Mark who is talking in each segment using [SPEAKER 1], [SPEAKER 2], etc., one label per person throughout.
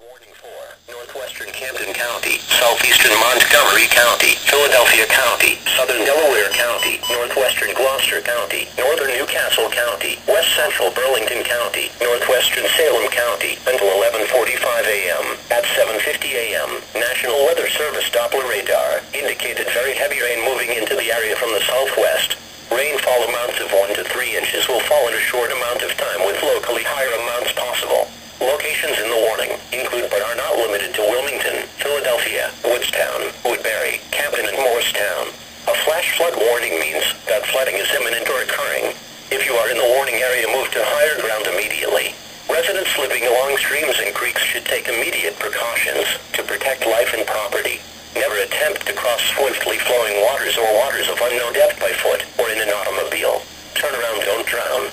[SPEAKER 1] warning for northwestern Camden County, southeastern Montgomery County, Philadelphia County, southern Delaware County, northwestern Gloucester County, northern New Castle County, west central Burlington County, northwestern Salem County, until 11:45 a.m. At 7:50 a.m., National Weather Service Doppler radar indicated very heavy rain moving into the area from the southwest. Rainfall amounts of 1 to 3 inches will fall in a short amount of time with locally higher amounts possible. Locations in the warning include but are not limited to Wilmington, Philadelphia, Woodstown, Woodbury, Camden, and Moorestown. A flash flood warning means that flooding is imminent or occurring. If you are in the warning area, move to higher ground immediately. Residents living along streams and creeks should take immediate precautions to protect life and property. Never attempt to cross swiftly flowing waters or waters of unknown depth by foot or in an automobile. Turn around, don't drown.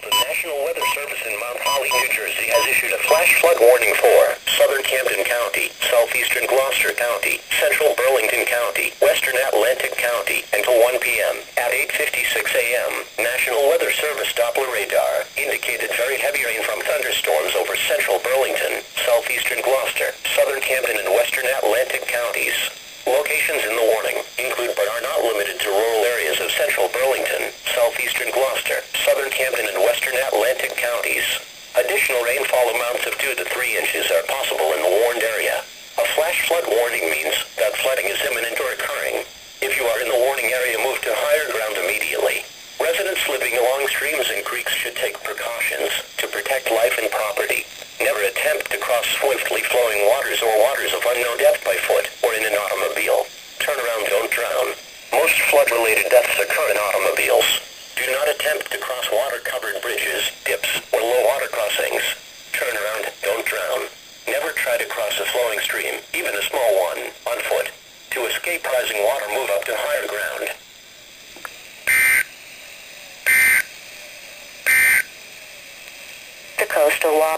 [SPEAKER 1] The National Weather Service in Mount Holly, New Jersey has issued a flash flood warning for southern Camden County, southeastern Gloucester County, central Burlington County, western Atlantic County until 1 p.m. At 8.56 a.m., National Weather Service Doppler radar indicated very heavy rain from thunderstorms over central Burlington, southeastern Gloucester, southern Camden, and western Atlantic counties. Locations in the warning include but are not limited to rural areas of central Burlington, southeastern Gloucester, southern Camden, and western Atlantic counties. Additional rainfall amounts of 2 to 3 inches are possible in the warned area. Flash flood warning means that flooding is imminent or occurring. If you are in the warning area, move to higher ground immediately. Residents living along streams and creeks should take precautions to protect life and property. Never attempt to cross swiftly flowing waters or waters of unknown depth by foot or in an automobile. Turn around, don't drown. Most flood-related deaths occur in automobiles. Do not attempt to cross water-covered bridges, dips, or low water crossings. Turn around, don't drown. Never try to cross a flowing stream, even a small one, on foot. To escape rising water, move up to higher ground.
[SPEAKER 2] The coastal law.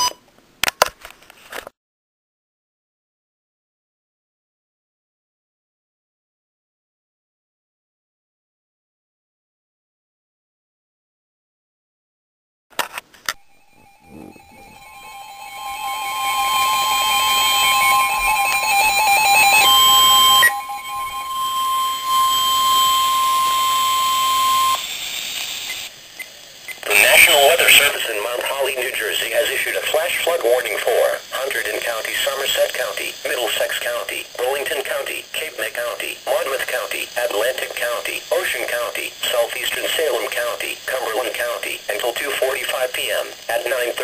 [SPEAKER 1] The National Weather Service in Mount Holly, New Jersey has issued a flash flood warning for Hunterdon County, Somerset County, Middlesex County, Burlington County, Cape May County, Monmouth County, Atlantic County, Ocean County, Southeastern Salem County, Cumberland County until 2.45 p.m. At 9.35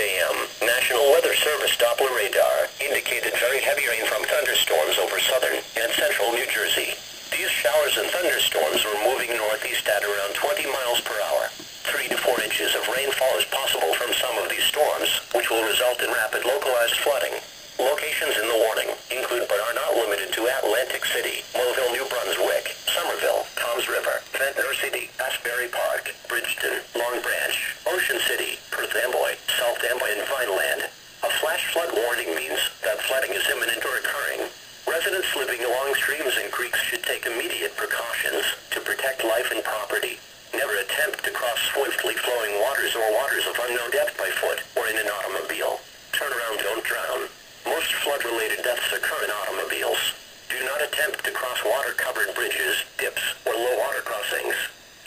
[SPEAKER 1] a.m., National Weather Service Doppler radar indicated very heavy rain from thunderstorms over southern and central New Jersey. These showers and thunderstorms were moving northeast at around 20 miles per hour. Three to four inches of rainfall is possible from some of these storms, which will result in rapid localized flooding. Locations in the warning include but are not limited to Atlantic City, Mobile, New Brunswick, Somerville, Toms River, Ventnor City, Asbury Park, Bridgeton, Long Branch, Ocean City, Perth Amboy, South Amboy, and Vineland. A flash flood warning means that flooding is imminent or occurring. Residents living along streams and creeks should take immediate precautions to protect life and property. Never attempt to cross swiftly flowing waters or waters of unknown depth by foot or in an automobile. Turn around, don't drown. Most flood-related deaths occur in automobiles. Do not attempt to cross water-covered bridges, dips, or low water crossings.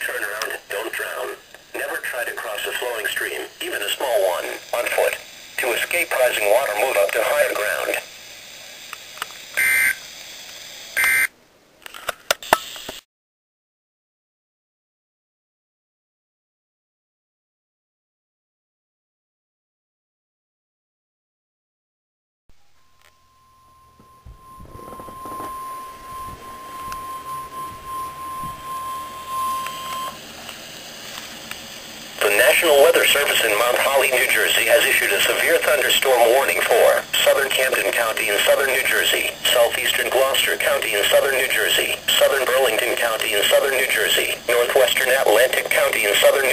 [SPEAKER 1] Turn around, don't drown. Never try to cross a flowing stream, even a small one, on foot. To escape rising water, move up to higher ground. The National Weather Service in Mount Holly, New Jersey has issued a severe thunderstorm warning for southern Camden County in southern New Jersey, southeastern Gloucester County in southern New Jersey, southern Burlington County in southern New Jersey, northwestern Atlantic County in southern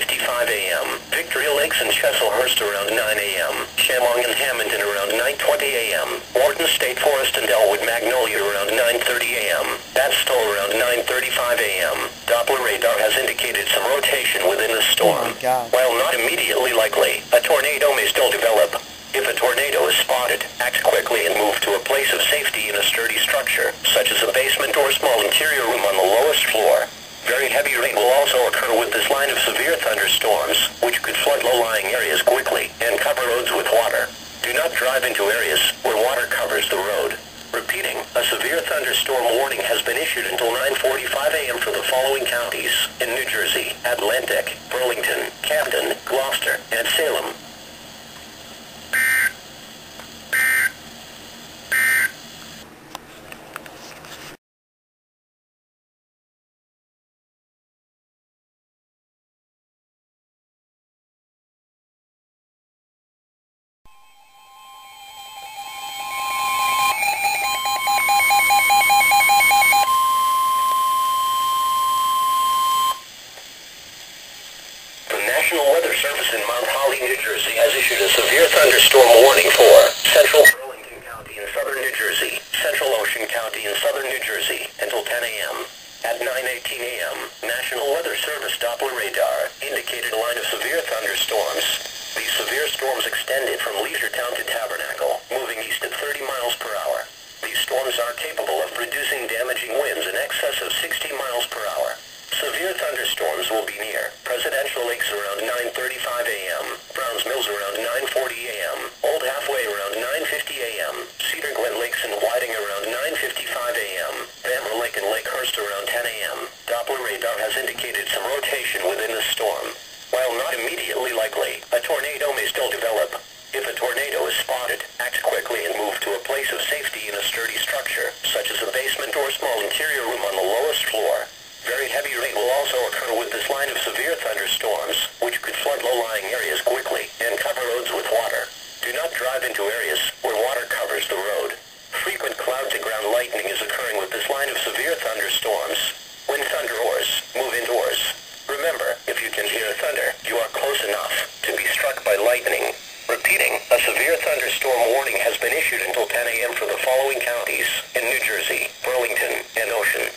[SPEAKER 1] 11.55 a.m. Victory Lakes and Chesilhurst around 9 a.m. Shamong and Hamilton around 9.20 a.m. Wharton State Forest and Elwood Magnolia around 9.30 a.m. That's storm around 9.35 a.m. Doppler radar has indicated some rotation within the storm.
[SPEAKER 2] Oh
[SPEAKER 1] While not immediately likely, a tornado may still develop. If a tornado is spotted, act quickly and move to a place of safety in a sturdy structure, such as a basement or small interior room on the lowest floor. Very heavy rain will also occur with this line of severe thunderstorms, which could flood low-lying areas quickly and cover roads with water. Do not drive into areas where water covers the road. Repeating, a severe thunderstorm warning has been issued until 9.45 a.m. for the following counties in New Jersey, Atlantic, Burlington, Camden, Gloucester, and Salem. The National Weather Service in Mount Holly, New Jersey has issued a severe thunderstorm warning for central Burlington County in southern New Jersey, central Ocean County in southern New Jersey until 10 a.m. At 9.18 a.m., National Weather Service Doppler radar indicated a line of severe thunderstorms. These severe storms extended from Leisuretowne to Tabernacle, moving east at 30 miles per hour. These storms are capable of producing damaging winds in excess of 60 miles per hour. Severe thunderstorms will be near Presidential Lakes around 9.35 a.m., Browns Mills around 9.40 a.m., Old Halfway around 9.50 a.m., Cedar Glen Lakes and Whiting around 9.55 a.m., Bamber Lake and Lakehurst around 10 a.m. Doppler radar has indicated some rotation within the storm. While not immediately likely, a tornado may still develop. If a tornado is spotted, act quickly and move to a place of safety in a sturdy structure, such as a basement or small interior room on the lowest floor. Very heavy rain will also occur with this line of severe thunderstorms, which could flood low-lying areas quickly and cover roads with water. Do not drive into areas where water covers the road. Frequent cloud-to-ground lightning is occurring with this line of severe thunderstorms. When thunder roars, move indoors. Remember, if you can hear thunder, you are close enough to be struck by lightning. Repeating, a severe thunderstorm warning has been issued until 10 a.m. for the following counties in New Jersey, Burlington, and Ocean.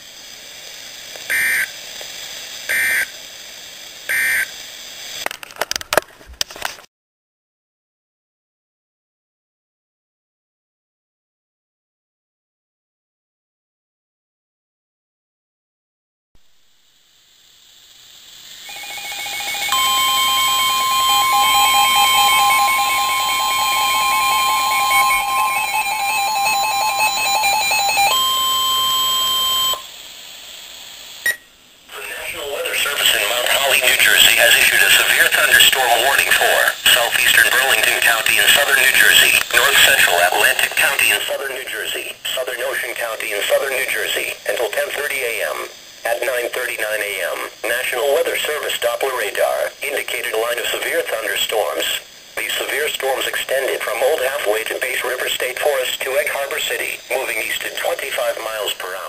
[SPEAKER 1] The National Weather Service in Mount Holly, New Jersey has issued a severe thunderstorm warning for southeastern Burlington County in southern New Jersey, north central Atlantic County in southern New Jersey, southern Ocean County in southern New Jersey until 10.30 a.m. At 9.39 a.m., National Weather Service Doppler radar indicated a line of severe thunderstorms. These severe storms extended from Old Halfway to Bass River State Forest to Egg Harbor City, moving east at 25 miles per hour.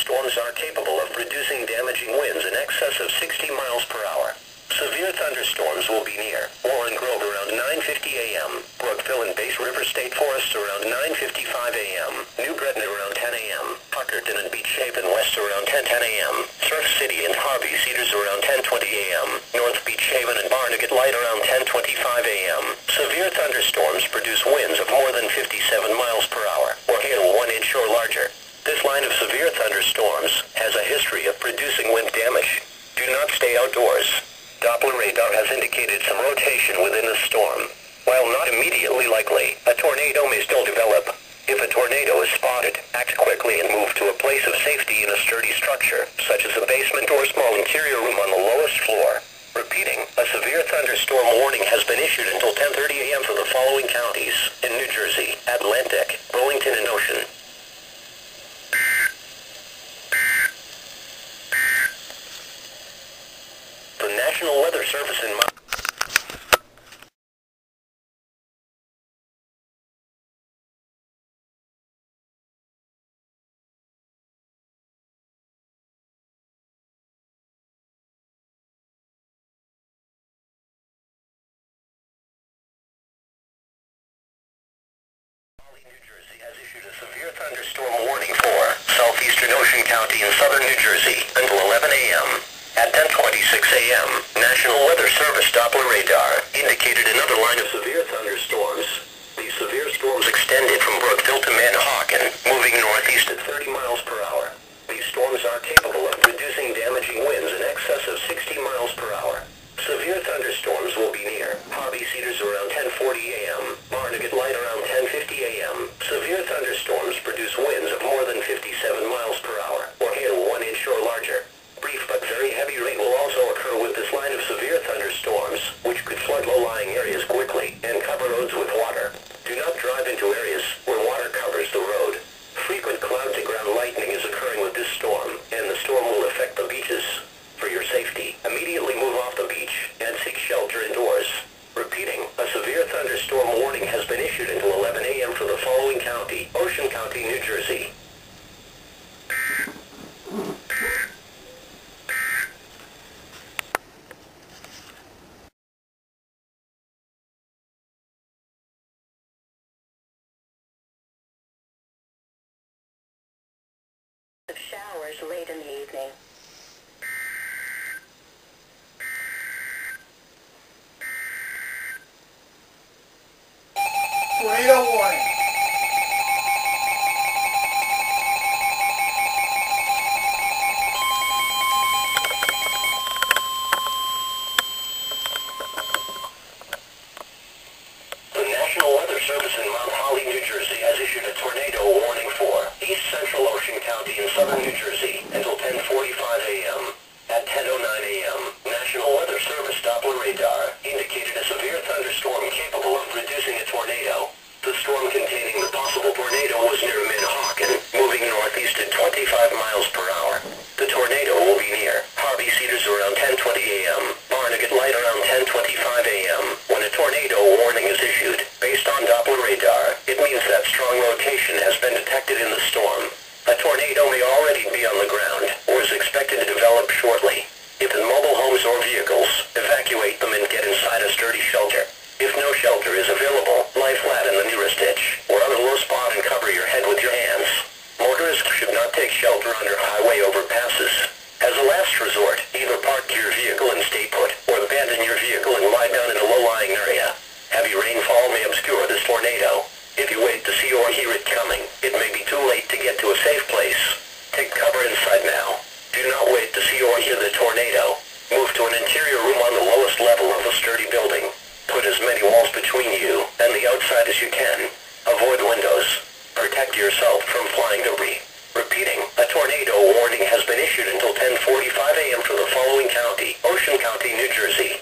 [SPEAKER 1] Storms are capable of producing damaging winds in excess of 60 miles per hour. Severe thunderstorms will be near Warren Grove around 9.50 a.m., Brookville and Bass River State Forests around 9.55 a.m., New Gretna around 10 a.m., Tuckerton and Beach Haven West around 10.10 a.m., Surf City and Harvey Cedars around 10.20 a.m., North Beach Haven and Barnegat Light around 10.25 a.m. Severe thunderstorms produce winds of more than 57 miles per hour, or hail one inch or larger. This line of severe thunderstorms has a history of producing wind damage. Do not stay outdoors. Doppler radar has indicated some rotation within the storm. While not immediately likely. A tornado may still develop. If a tornado is spotted, act quickly and move to a place of safety in a sturdy structure, such as a basement or small interior room on the lowest floor. Repeating, a severe thunderstorm warning has been issued until 10.30 a.m. for the following counties in New Jersey, Atlantic, Burlington, and Ocean. The Service in Mount Holly, New Jersey has issued a severe thunderstorm warning for southeastern Ocean County in southern New Jersey until 11 a.m. At 10.26 a.m., National Weather Service Doppler radar indicated another line of severe thunderstorms. These severe storms extended from Brookville to Manahawkin, moving northeast at 30 miles per hour. These storms are capable of producing damaging winds in excess of 60 miles per hour. Severe thunderstorms will be near Harvey Cedars around 10:40 a.m., Barnegat Light around 10:50 a.m. Severe thunderstorms produce winds of more than 57 miles per hour, or hail one inch or larger. Brief but very heavy rain will also occur with this line of severe thunderstorms, which could flood low-lying areas quickly and cover roads with water. Do not drive into areas where water covers the road. Frequent cloud-to-ground lightning is occurring with this storm, and the storm will affect the beaches. For your safety, immediately move off the beach and seek shelter indoors. Repeating, a severe thunderstorm warning has been issued until 11 a.m. for the following county, Ocean County, New Jersey.
[SPEAKER 2] Of showers late in the evening.
[SPEAKER 3] Tornado warning.
[SPEAKER 1] The National Weather Service in Mount Holly, New Jersey has issued a tornado warning for East Central Ocean County in southern New Jersey until 10:45 a.m. At 10:09 a.m., National Weather Service Doppler radar indicated a severe thunderstorm capable of producing a tornado. The storm containing the possible tornado was near Manahawkin, moving northeast at 25 miles per hour. The tornado will be near Harvey Cedars around 10:20 a.m., Barnegat Light around 10:25 a.m. When a tornado warning is issued, based on Doppler radar, it means that strong rotation has been detected in the storm. A tornado may already be on the ground, or is expected to develop shortly. If in mobile homes or vehicles, evacuate them and get inside a sturdy shelter. If no shelter is available, lie flat in the nearest ditch, or other low spot and cover your head with your hands. Motorists should not take shelter under highway overpasses. As a last resort, either park your vehicle and stay put, or abandon your lie down in a low-lying area. Heavy rainfall may obscure this tornado. If you wait to see or hear it coming, it may be too late to get to a safe place. Take cover inside now. Do not wait to see or hear the tornado. Move to an interior room on the lowest level of a sturdy building. Put as many walls between you and the outside as you can. Avoid windows. Protect yourself from flying debris. Repeating, a tornado warning has been issued until 10:45 a.m. for the following county, Ocean County, New Jersey.